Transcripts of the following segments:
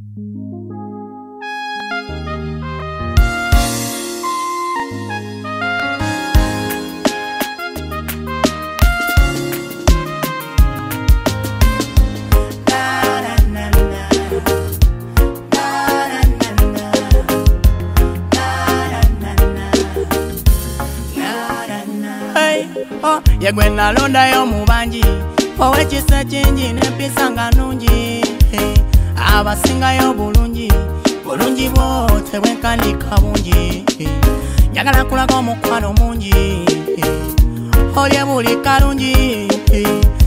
ရခွင်လာလွန်တိုင်းအောင်မူပန်းကြီးဘဝချစ်ဆက်ချင်းချင်းနဲ့ပြစ်ဆောင်ကနှုံးကြီး abasingayo bulungi bulungi bwo tebwenkanika bungi. Njagala kulaga omukwano mungi olye buli kalungi.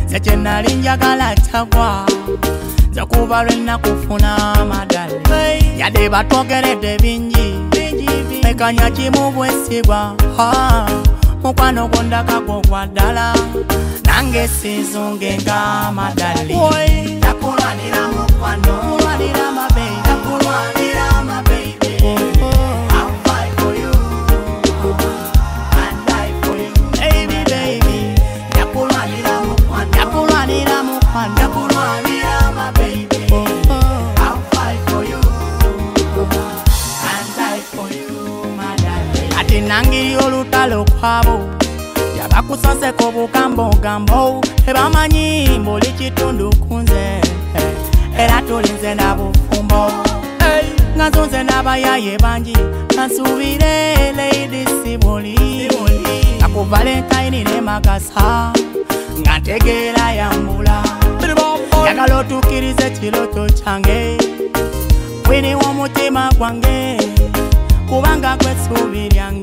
Zekyenali njagala tagwa nzakuba lwenakufuna amadale. Yadde batwogeredde bingi mekanya kimu bwesigwa mukwano gwondakagwo gwa ddala nange sizunge nga darling ati nangiri olutalo kwabo yabakusaseko bugambogambo tebamanyi mbuli kitundu kunze. Era tulinze na bufumbo. Nga nzunze n'abayaye bangi kansuubire lady sibuli nga ku valentine ne magasa. Nga ntegeera yambula. Yagala otuukirize kiroto kyange. Wini w'omutima gwange. Kubanga gwesuubi lyange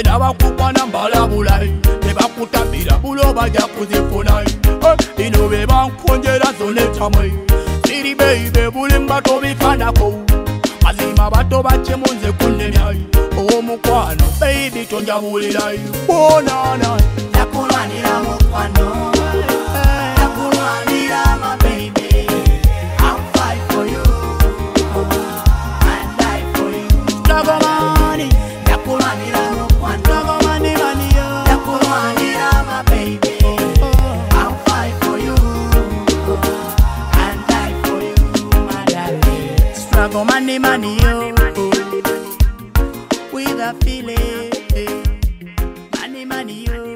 boy zenabakukwana mbalabulayi tebakutabira bulo bajja kuzifunayi bino bebankonjera zonetamwe siri beibe buli mbato bikanako mazima bato bakemunze kunemyayi owomukwano beibi tonjabulirayi bonanayi Nakulwanira mukwano go money, money, yo. With a feeling, money, money, yo.